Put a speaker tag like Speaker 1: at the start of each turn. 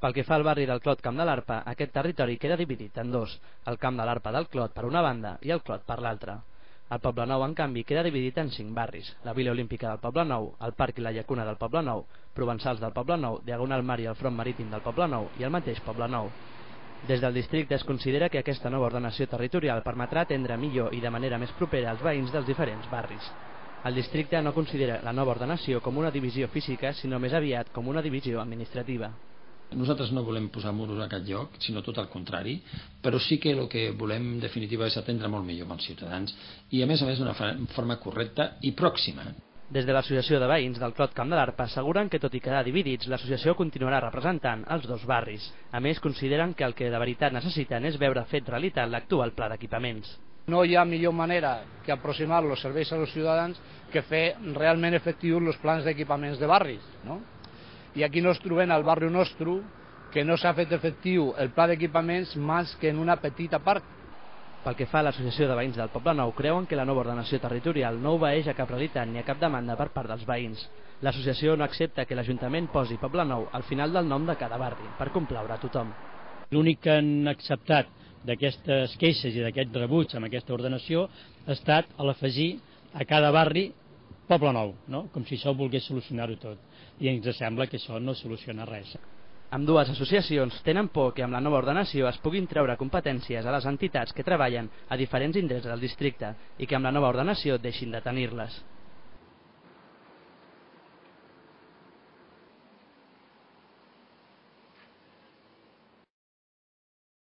Speaker 1: Pel que fa al barri del Clot Camp de l'Arpa, aquest territori queda dividit en dos, el Camp de l'Arpa del Clot per una banda i el Clot per l'altra. El Poble Nou, en canvi, queda dividit en cinc barris, la Vila Olímpica del Poble Nou, el Parc i la Llacuna del Poble Nou, Provençals del Poble Nou, Diagonal Mar i el Front Marítim del Poble Nou i el mateix Poble Nou. Des del districte es considera que aquesta nova ordenació territorial permetrà atendre millor i de manera més propera als veïns dels diferents barris. El districte no considera la nova ordenació com una divisió física, sinó més aviat com una divisió administrativa.
Speaker 2: Nosaltres no volem posar muros a aquest lloc, sinó tot el contrari, però sí que el que volem en definitiva és atendre molt millor els ciutadans i a més a més d'una forma correcta i pròxima.
Speaker 1: Des de l'Associació de Veïns del Clot Camp de l'Arpa asseguren que tot i quedar dividits, l'associació continuarà representant els dos barris. A més, consideren que el que de veritat necessiten és veure fet realitat l'actual pla d'equipaments.
Speaker 3: No hi ha millor manera que aproximar els serveis als ciutadans que fer realment efectius els plans d'equipaments de barris. No? I aquí no es trobem al barri nostre que no s'ha fet efectiu el pla d'equipaments més que en una petita part.
Speaker 1: Pel que fa a l'Associació de Veïns del Poble Nou, creuen que la nova ordenació territorial no obeeix a cap realitat ni a cap demanda per part dels veïns. L'associació no accepta que l'Ajuntament posi Poble Nou al final del nom de cada barri, per complaure a tothom.
Speaker 4: L'únic que han acceptat d'aquestes queixes i d'aquest rebuig amb aquesta ordenació ha estat l'afegir a cada barri Poble Nou, no? com si això volgués solucionar-ho tot i ens sembla que això no soluciona res.
Speaker 1: Amb dues associacions tenen por que amb la nova ordenació es puguin treure competències a les entitats que treballen a diferents indrets del districte i que amb la nova ordenació deixin de tenir-les.